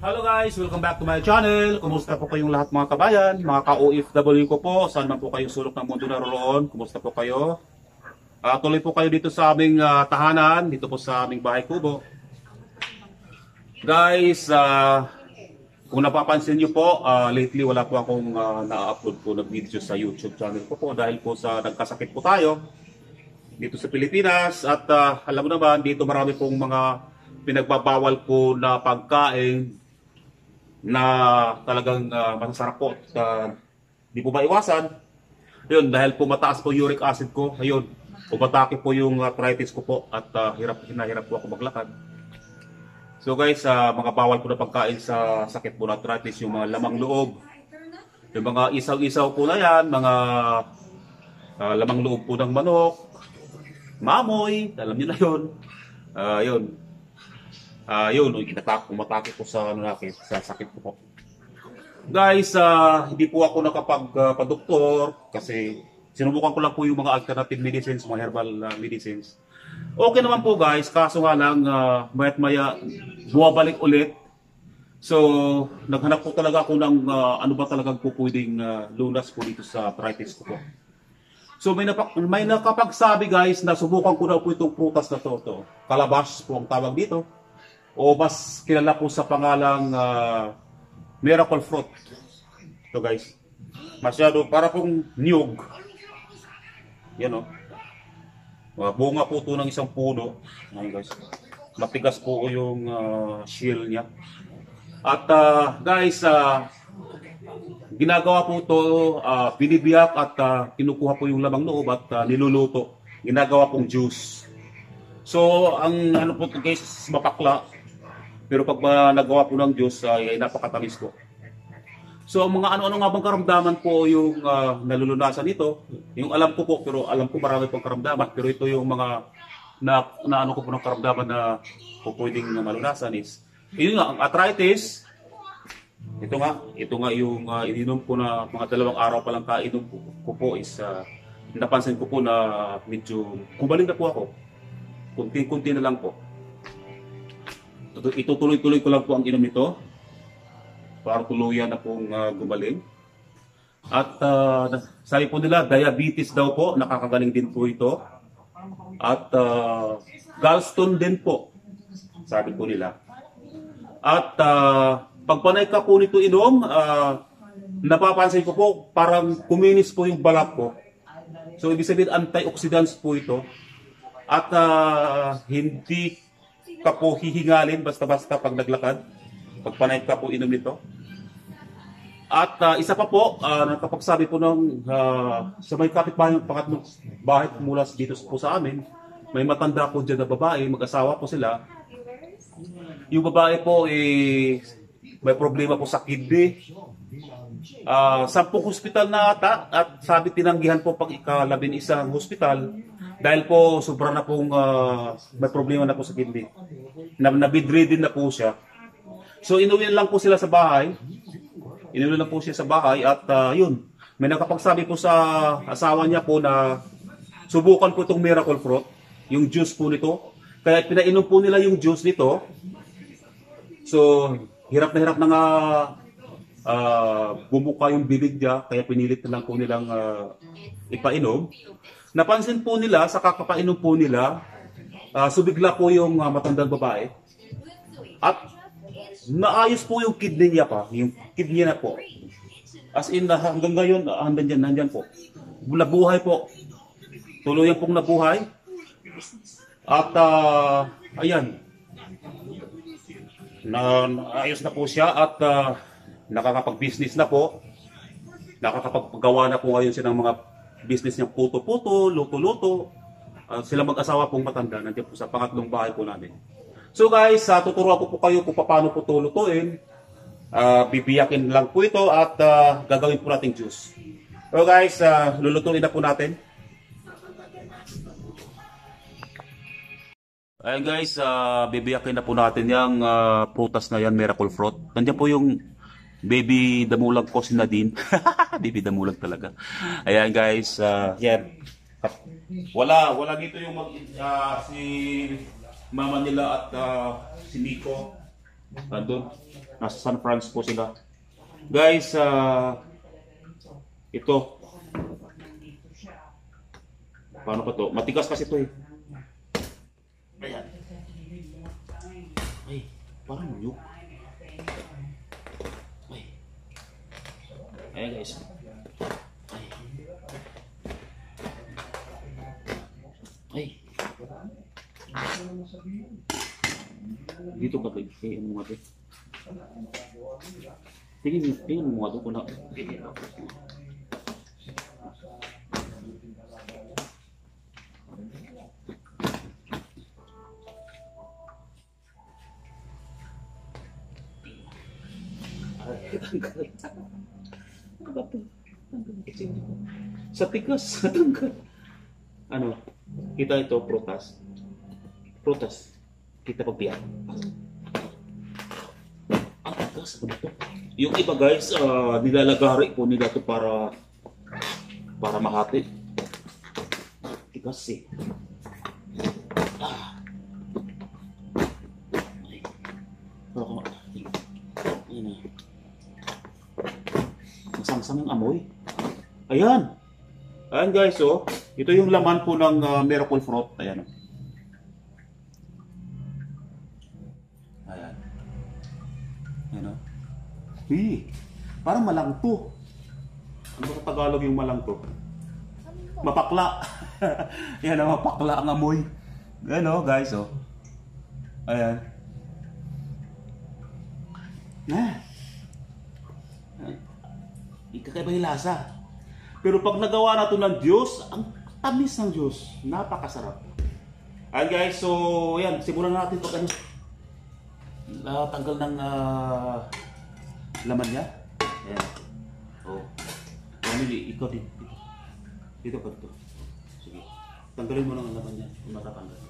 Hello guys, welcome back to my channel. Kumusta po kayong lahat mga kabayan, mga ka-OFW ko po, saan man po kayong sulok ng mundo naroon, kumusta po kayo? Uh, tuloy po kayo dito sa aming uh, tahanan, dito po sa aming bahay kubo. Guys, uh, kung napapansin nyo po, uh, lately wala po akong uh, na-upload po ng video sa YouTube channel ko po dahil po sa nagkasakit po tayo dito sa Pilipinas at uh, alam mo naman dito marami pong mga pinagbabawal po na pagkain na talagang uh, masasarap po at uh, di po maiwasan. Yun, dahil po mataas po uric acid ko, ayun, umatake po yung arthritis ko po at uh, hirap, hinahirap po ako maglakad. So guys, uh, mga bawal po na pagkain sa sakit po na arthritis, yung mga lamang loob, yung mga isaw-isaw po na yan, mga uh, lamang loob po ng manok, mamoy, alam niyo na yun. Uh, yun, uh, yun, inatak, umatake po sa, ano, sa sakit ko. Guys, uh, hindi po ako nakapag-doktor uh, kasi sinubukan ko lang po yung mga alternative medicines, mga herbal uh, medicines. Okay naman po guys, kaso nga lang uh, mayat maya bumabalik ulit. So, naghanap po talaga ako ng uh, ano ba talagang po pwedeng uh, lunas po dito sa arthritis ko po. So may, napak may nakapagsabi guys na subukan ko na po itong prutas na to. to. Kalabas po ang tawag dito o mas kilala po sa pangalang uh, miracle fruit. Ito guys. Masyado, para pong niyog. Yan o. Uh, bunga po ito ng isang puno. Ayan guys. Matigas po yung uh, shell niya. At uh, guys, uh, ginagawa po ito, uh, binibiyak at uh, kinukuha po yung lamang loob at uh, niluluto. Ginagawa pong juice. So, ang ano po guys, mapakla. Pero pag uh, nagawa po ng Diyos, uh, ay napakatamis po. So mga ano-ano nga bang karamdaman po yung uh, nalulunasan nito? Yung alam ko po, pero alam ko marami pong karamdaman. Pero ito yung mga na, na ano ko po ng karamdaman na po pwedeng malunasan is, yun nga, ang arthritis, ito nga, ito nga yung uh, ininom ko na mga dalawang araw pa lang kainom ko, ko po is, uh, napansin ko po na medyo kumaling na po ako. Kunti-kunti na lang po itutuloy-tuloy ko lang po ang inom ito para tuluyan na pong uh, gumaling. At uh, sabi po nila, diabetes daw po, nakakagaling din po ito. At uh, gallstone din po, sabi po nila. At uh, pagpanay ka po nito inom, uh, napapansin ko po, parang kuminis po yung balat ko. So ibig sabihin, antioxidants po ito. At uh, hindi ka po hihingalin basta-basta pag naglakad. Pag panay ka po inom nito. At uh, isa pa po, uh, nakapagsabi po ng uh, sa may kapitbahay ng pangatlong bahay mula dito po sa amin, may matanda po dyan na babae, mag-asawa po sila. Yung babae po, eh, may problema po sa kidney. Uh, sampung hospital na ata at sabi tinanggihan po pag ikalabin isang hospital dahil po sobra na pong uh, may problema na po sa kidney. Na, na-bedridden na po siya. So inuwi lang po sila sa bahay. Inuwi lang po siya sa bahay at uh, yun. May nakapagsabi po sa asawa niya po na subukan po itong miracle fruit. Yung juice po nito. Kaya pinainom po nila yung juice nito. So hirap na hirap na nga uh, bumuka yung bibig niya. Kaya pinilit na lang po nilang uh, ipainom. Napansin po nila sa kakapainom po nila, uh, subigla po yung uh, matandang babae. At naayos po yung kidney niya pa, yung kidney na po. As in, uh, hanggang ngayon, uh, hanggang dyan, nandyan po. Nabuhay po. Tuluyan pong nabuhay. At, uh, ayan, na, ayos na po siya at uh, nakakapag-business na po. Nakakapagawa na po ngayon siya ng mga business niya puto-puto, luto-luto. Uh, sila mag-asawa pong matanda, nandiyan po sa pangatlong bahay po namin. So guys, uh, tuturuan ko po kayo kung paano po ito lutuin. Uh, bibiyakin lang po ito at uh, gagawin po natin juice. So guys, uh, lulutuin na po natin. Ayan guys, uh, bibiyakin na po natin yung uh, prutas na yan, miracle fruit. Nandiyan po yung baby damulag ko si Nadine. baby damulag talaga. Ayan guys, uh, yan. Wala, wala dito yung mag, uh, si mama nila at uh, si Nico. Nandun. Nasa San Francisco sila. Guys, ah ito. Paano pa to? Matigas kasi to eh. Ayan. Ay, parang nyug. Ay. Ayan guys. Ay. Ay. Dito ka kay kay ano nga? Tingin, tingin mo nga to kung na... Sa tigas, sa tanggal. Ano? Kita ito, protas. Protas. Kita pagbiyak. Ang tigas, ano to? Yung iba guys, ah, nilalagari po nila to para para mahati. Tigas eh. Ah. Ang amoy. Ayan. Ayan guys, oh. Ito yung laman po ng ah, miracle fruit. Ayan. oh. Ayan. Ayan oh. Hey, parang malangto. Ano ba Tagalog yung malangto? Mapakla. Ayan oh, mapakla ang amoy. Ayan oh, guys, oh. Ayan. Na. Ikakaiba yung lasa. Pero pag nagawa na to ng Diyos, ang tamis ng Diyos. Napakasarap. Ayan guys, so yan, simulan natin pag ano. Uh, tanggal ng ah, laman niya. Ayan. Oh. Ano ikaw din. Dito. Dito pa dito. Sige. Tanggalin mo ang laman niya kung matatanggal.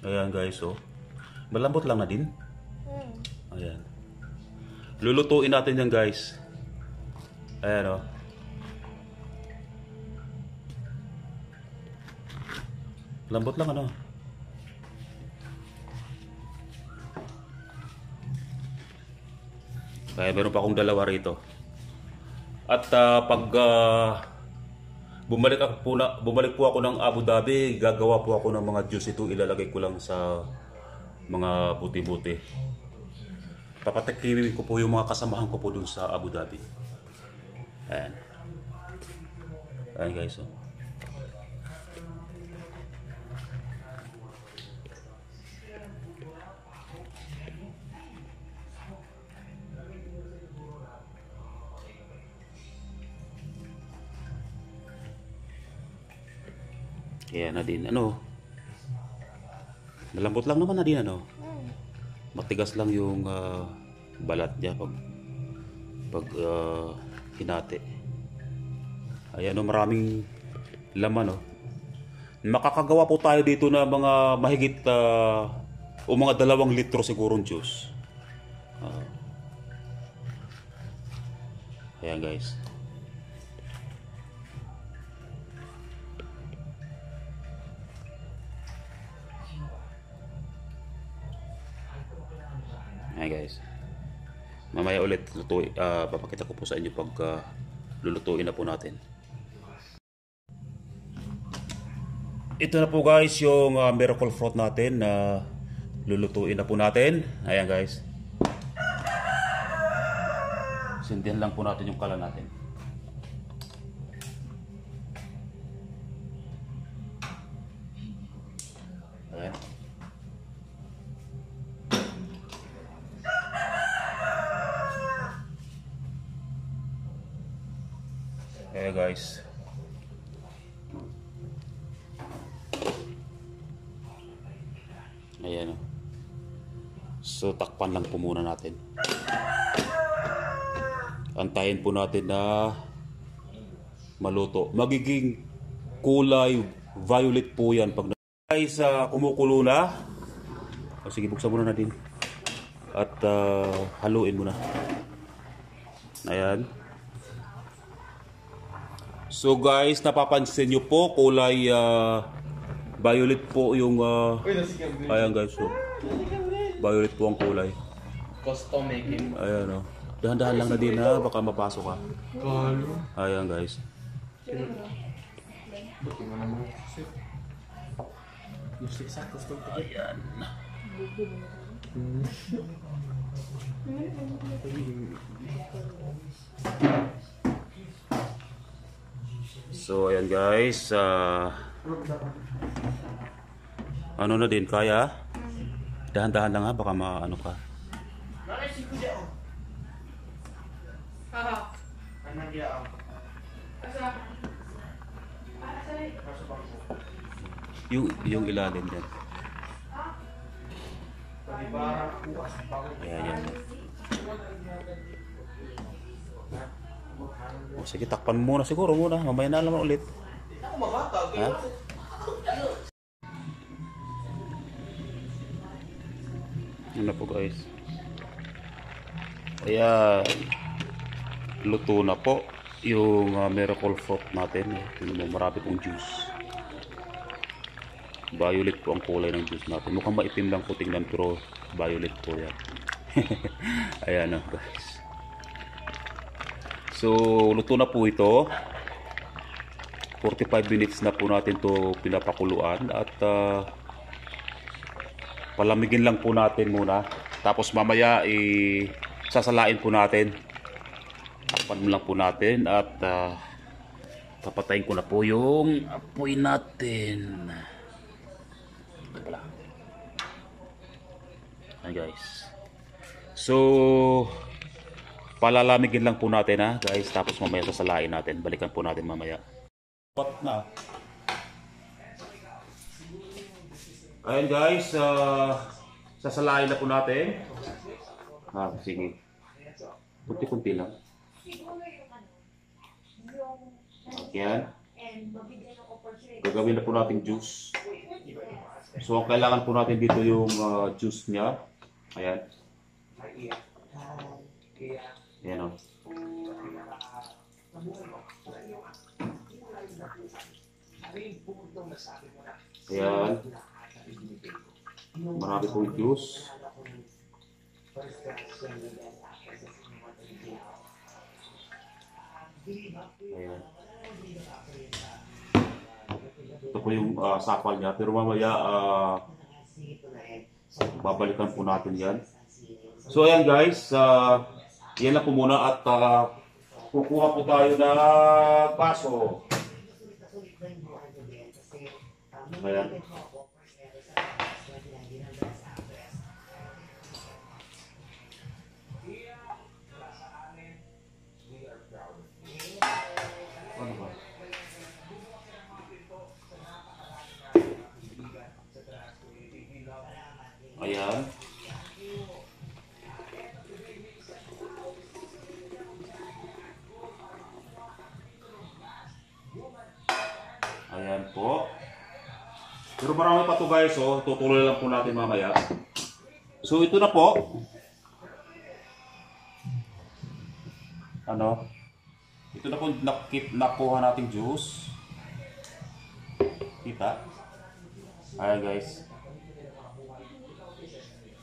Ayan guys, oh. Malambot lang na din. Hmm. Ayan. Lulutuin natin yan guys. Ayan oh. Lambot lang ano. Kaya meron pa akong dalawa rito. At ah, pag ah, bumalik ako po na, bumalik po ako ng Abu Dhabi, gagawa po ako ng mga juice ito, ilalagay ko lang sa mga buti-buti. Papatikimin ko po yung mga kasamahan ko po dun sa Abu Dhabi. Ayan. Ayan guys. Oh. Kaya na din, ano, malambot lang naman na din, ano. Matigas lang yung ah, balat niya pag pag ah, hinati. Ayan o, maraming laman o. Makakagawa po tayo dito na mga mahigit ah, o mga dalawang litro sigurong juice. Ah. ayan guys. Ayan guys. Mamaya ulit lutuin, ah, papakita ko po sa inyo pag ah, lulutuin na po natin. Ito na po guys yung ah, miracle fruit natin na lulutuin na po natin. Ayan guys. Sindihan lang po natin yung kala natin. Ayan. Eh guys. Ayan o. So takpan lang po muna natin. Antayin po natin na maluto. Magiging kulay violet po yan pag guys uh, kumukulo na. O sige buksan muna natin. At ah, haluin muna. Ayan. So guys, napapansin nyo po kulay ah, violet po yung Gabriel. ayan guys. So, violet po ang kulay. Custom making. Ayan oh. Dahan-dahan lang na din ha, baka mapasok ka. Kalo. Ayan guys. Buti mo naman. Gusto sa custom to. Ayan. So ayan guys, ah, ano na din kaya? Dahan-dahan lang ha, baka maano ka. Haha. Asa? Asa? Yung, yung ilalim din. Ayan, yan. O, sige, takpan mo muna siguro muna. Mamaya na naman ulit. Ha? Ano po guys? Ayan. Luto na po yung uh, miracle fruit natin. Tingnan mo, marami pong juice. Violet po ang kulay ng juice natin. Mukhang maitim lang po tingnan pero violet po yan. Ayan na guys. So, luto na po ito. 45 minutes na po natin to pinapakuluan at ah, palamigin lang po natin muna. Tapos mamaya i sasalain po natin. Takpan lang po natin at papatayin ko na po yung apoy natin. Ito pala. Guys. So, palalamigin lang po natin ha guys. Tapos mamaya sasalain natin. Balikan po natin mamaya. Pot na. Ayan guys. ah, sasalain na po natin. Ah, sige. Kunti-kunti lang. Ayan. Gagawin na po natin juice. So, ang kailangan po natin dito yung ah, juice niya. Ayan. Ayan o. Ayan. Marami pong juice. Ayan. Ito po yung ah, sapal niya. Pero mamaya, ah, babalikan po natin yan. So ayan guys, ah, yan lang po muna at ah, kukuha po tayo ng baso. Ayan. Guys, oh. Tutuloy lang po natin mamaya. So ito na po. Ano? Ito na po nakip nakuha nating juice. Kita? Ayan guys.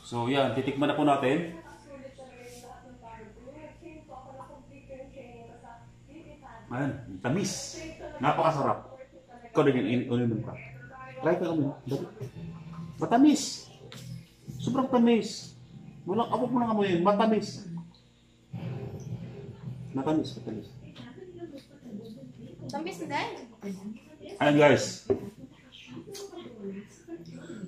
So yan, titikman na po natin. Ayan, tamis. Napakasarap. Ikaw din yung uminom ka. Try ka. Dali. Matamis. Sobrang tamis. Walang abot mo lang amoy. Matamis. Matamis, matamis. Tamis na dahil. Ayan guys.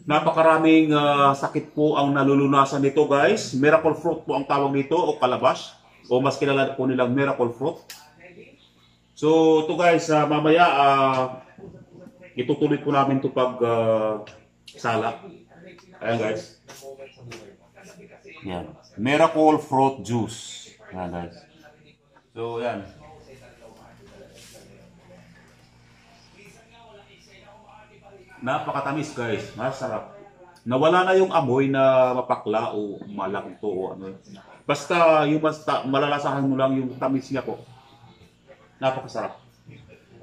Napakaraming ah, sakit po ang nalulunasan nito guys. Miracle fruit po ang tawag nito o kalabash. O mas kilala po nilang miracle fruit. So ito guys, ah, mamaya ah, itutuloy po namin ito pag ah, sala. Ayan guys. Yan. Miracle fruit juice. Ayan guys. So yan. Napakatamis guys, masarap. Nawala na yung amoy na mapakla o malakto o ano. Basta yung basta malalasahan mo lang yung tamis niya po. Napakasarap.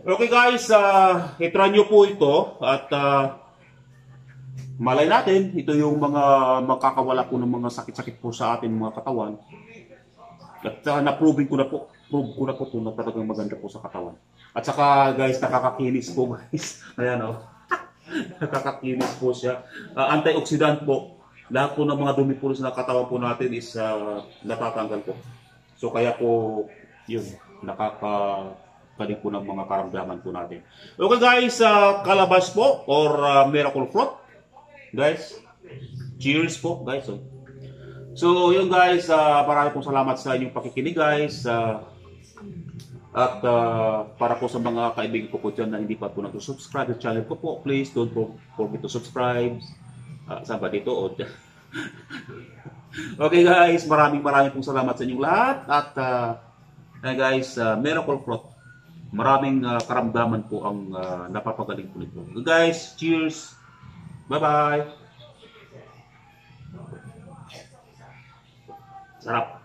Okay guys, uh, itry nyo po ito at ah, malay natin, ito yung mga makakawala po ng mga sakit-sakit po sa ating mga katawan. At uh, na-proving ko na po, prove ko na po ito na talagang maganda po sa katawan. At saka guys, nakakakinis po guys. Ayan o. nakakakinis po siya. Ah, antioxidant po. Lahat po ng mga dumi po sa katawan po natin is ah, natatanggal po. So kaya po, yun, nakakabalik po ng mga karamdaman po natin. Okay guys, uh, kalabas po or ah, miracle fruit. Guys, cheers po guys. Oh. So yun guys, uh, marami pong salamat sa inyong pakikinig guys. Ah, at ah, para po sa mga kaibigan ko po dyan na hindi pa po nag-subscribe sa channel ko po, please don't for- forget to subscribe. Uh, saan ba dito? O, dyan. okay guys, maraming maraming pong salamat sa inyong lahat. At uh, guys, uh, Miracle Fruit maraming uh, karamdaman po ang uh, napapagaling po nito. Guys, cheers! Bye-bye! Sarap!